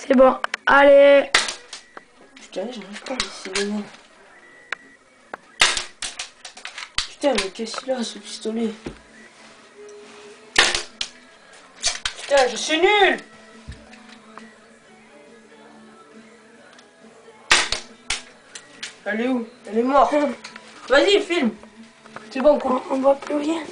C'est bon. Allez. Putain, j'arrive pas à laisser le Putain, mais qu'est-ce qu'il a ce pistolet? Putain, je suis nul Elle est où? Elle est morte. Vas-y, filme. C'est bon, On, on voit plus rien.